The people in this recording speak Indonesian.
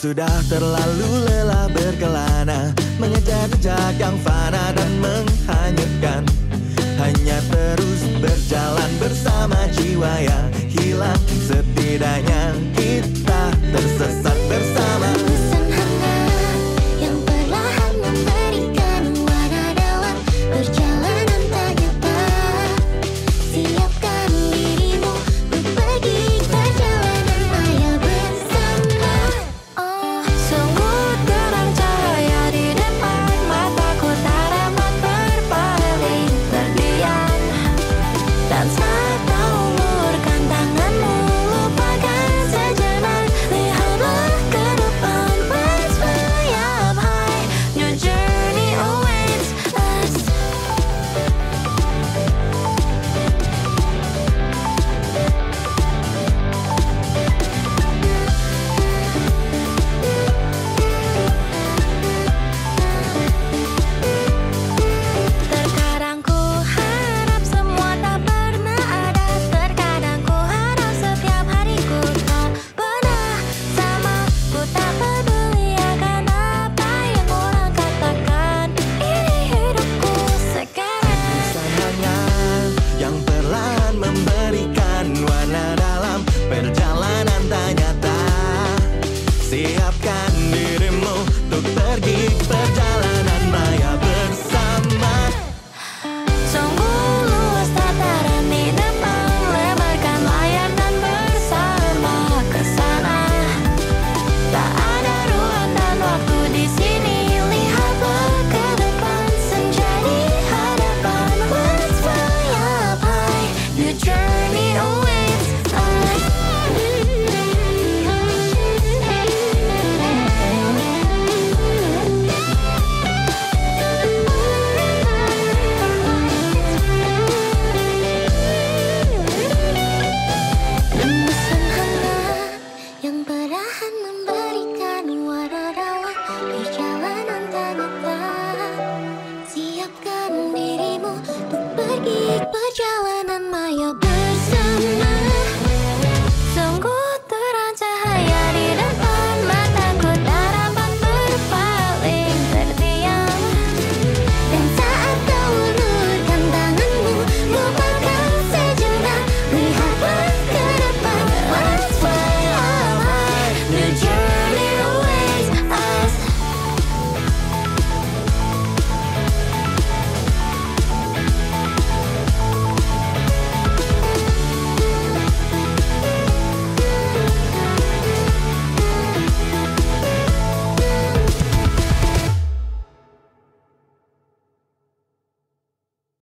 Terlalu lelah berkelana Mengejar jejak yang fana dan menghanyutkan. Hanya terus berjalan bersama jiwa yang hilang Setidaknya энергии.